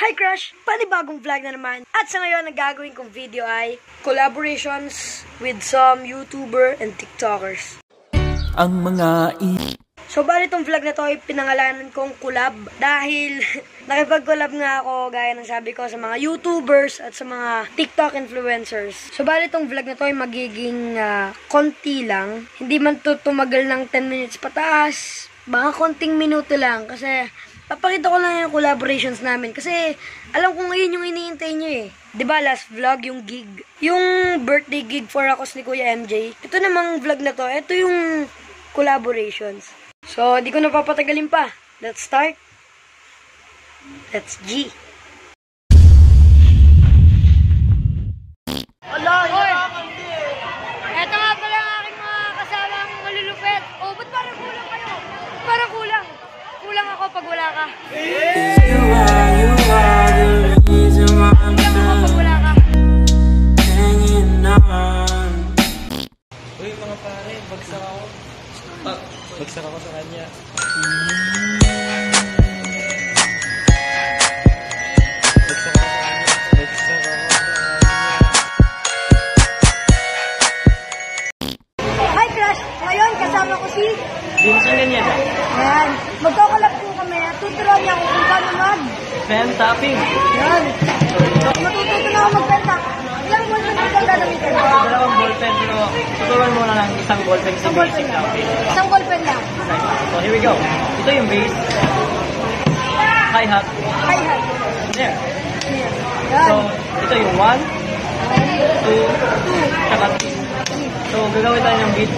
Hi Crush! Panibagong vlog na naman. At sa ngayon, ang gagawin kong video ay collaborations with some YouTuber and TikTokers. ang mga i- So, bali itong vlog na to ay pinangalanan kong collab dahil nakipag-collab nga ako gaya ng sabi ko sa mga YouTubers at sa mga TikTok influencers. So, bali itong vlog na to ay magiging ah, konti lang. Hindi man to tumagal ng 10 minutes pataas. Baka konting minuto lang kasi papakita ko lang yung collaborations namin kasi alam ko ngayon yung iniintay nyo eh. ba last vlog yung gig, yung birthday gig for Akos ni Kuya MJ. Ito namang vlog na to, ito yung collaborations. So, di ko na papatagalin pa. Let's start. Let's G. pag wala ka. You are, you are the reason why I'm Kulang ako pag wala ka. hanging on. Uy, mga pare, bagsak ako. Ah, bagsak ako sa kanya. Hi, Crush! Ngayon, kasama ko si... Vincent ganyan ah. Ayan. Magkakalap tuturuan niya ako kung paano mag... Pen tapping. Ayan. Matututo na ako mag-penta. Ilang buwan na ito gagamitin ko? Dalawang ballpen pero tuturuan mo na lang isang ballpen sa basic ballpen lang. Isang ballpen lang. So here we go. Ito yung bass. Hi-hat. Hi-hat. There. So, ito yung 1, 2, tsaka 3. So, gagawin tayo ng beat.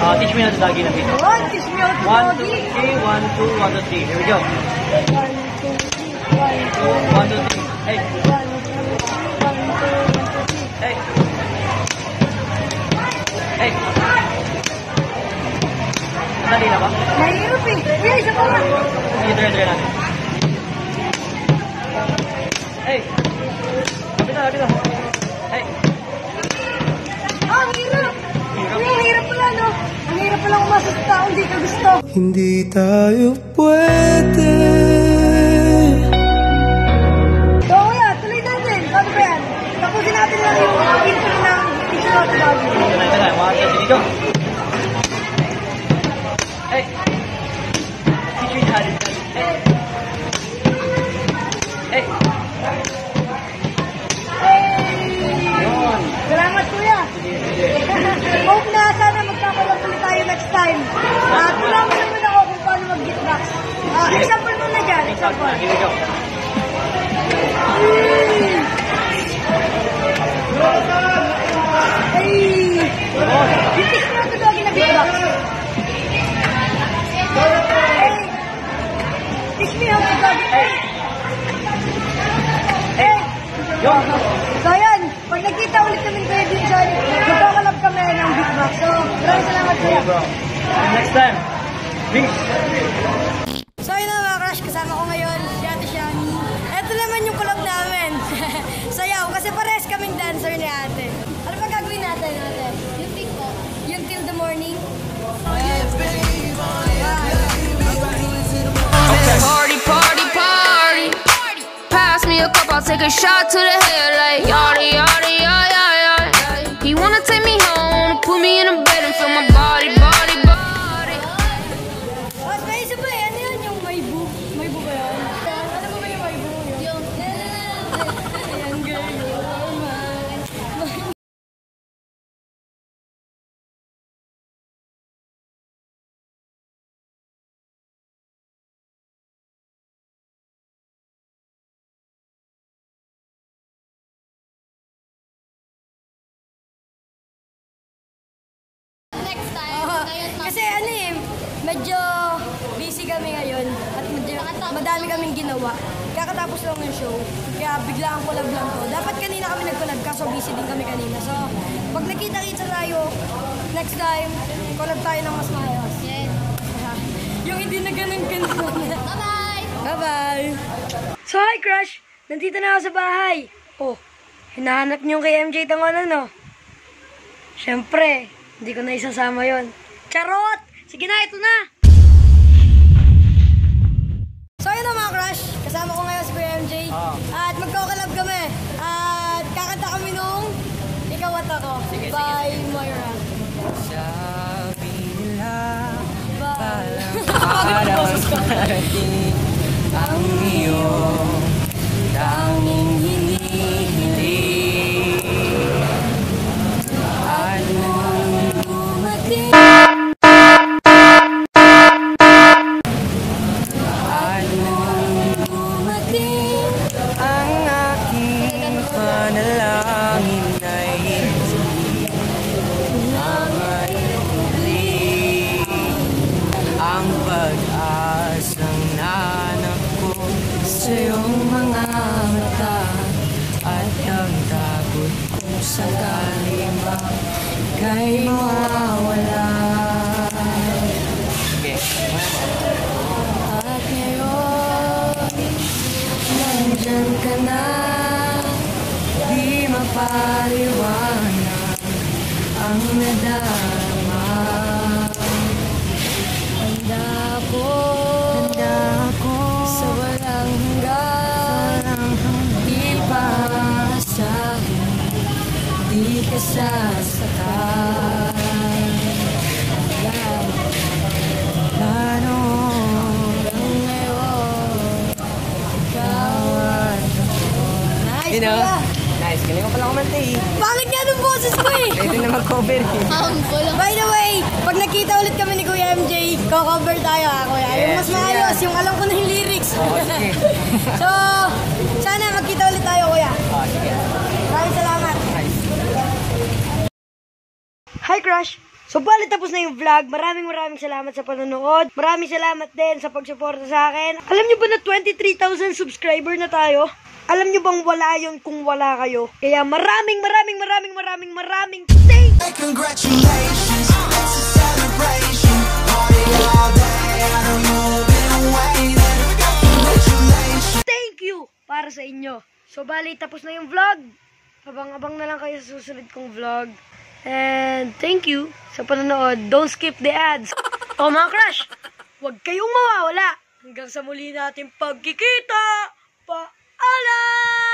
Uh, teach me how to dagi ng beat. One, kiss me out to 1, Doggy. 2, 3, 1, 2, 1, 2, 3. Here we go. One, two, three. One, two, 1, 2, 3. Hey, one, two, one, two, one, two, three. hey. Hey. Madali na ba? Mahirap eh. Kuya, isa pa nga. Sige, try, try natin. Hey. Lapit na, lapit na. Hey. Ah, ang hirap. Kuya, ang hirap pala, no? Ang hirap pala umasa sa tao, hindi ka gusto. Hindi tayo pwede. So, kuya, tuloy natin. Paano ba yan? Tapusin natin lang yung intro ng Me Out to Doggy. Ito na, ito na. Time. Uh, mo naman ako kung paano mag-beatbox. Ah, example mo na dyan. Example. Here we go. Yung kiss mo ito na beatbox. Hey! Kiss me out to doggy. Hey! Hey! Yun. So yan, pag nagkita ulit kami kayo din dyan, magkakalab kami ng beatbox. So, maraming Next time. Peace. So yun na mga crush, kasama ko ngayon, si Ate Shani. Ito naman yung kulog namin. Sayaw, kasi pares kaming dancer ni Ate. Ano ba gagawin natin, Ate? Yung TikTok. Yung till the morning. Party, party, party. Pass me a cup, I'll take a shot to the head like yada, yada, yada. Madami kaming ginawa. Kakatapos lang ng show, kaya biglang collab lang to. Dapat kanina kami nag-collab kaso busy din kami kanina. So, pag nakita-kita tayo, next time, collab tayo ng mas maayos. Yes. Yung hindi na ganun-ganun. Bye-bye! Bye-bye! So, hi, Crush! Nandito na ako sa bahay. Oh, hinahanap niyo kay MJ Tangonan, no? Siyempre, hindi ko na isasama yon. Charot! Sige na, ito na! At magkakalab kami. At kakanta kami nung Ikaw at Ako by Moira. Sabi nila Bye. Parang parating ang iyong sakali mang ika'y mawawala. At ngayon, nandyan ka na, di mapaliwanag ang nadarama. Di ka sasakal. Plano ang ngayon, ikaw at ako. Nice, You know? kuya. Nice, galing ko pala kumanta eh. Bakit nga nung boses ko eh? Pwede na mag-cover eh. By the way, pag nakita ulit kami ni Kuya MJ, co-cover tayo ha, Kuya. yung Yes, mas maayos, yeah. yung alam ko na yung lyrics. Oo, sige. so, sana magkita ulit tayo, Kuya. Ah, sige. Maraming salamat. Hi, Crush! So, bali tapos na yung vlog. Maraming maraming salamat sa panonood. Maraming salamat din sa pagsuporta sa akin. Alam nyo ba na 23,000 subscriber na tayo? Alam nyo bang wala yon kung wala kayo? Kaya maraming maraming maraming maraming maraming thank Congratulations, it's a celebration. Party all day, I know you've been waiting. Congratulations. thank you para sa inyo. So, bali, tapos na yung vlog. Abang-abang na lang kayo sa susunod kong vlog. And thank you sa panonood. Don't skip the ads. O mga crush, huwag kayong mawawala. Hanggang sa muli natin pagkikita. Paalam!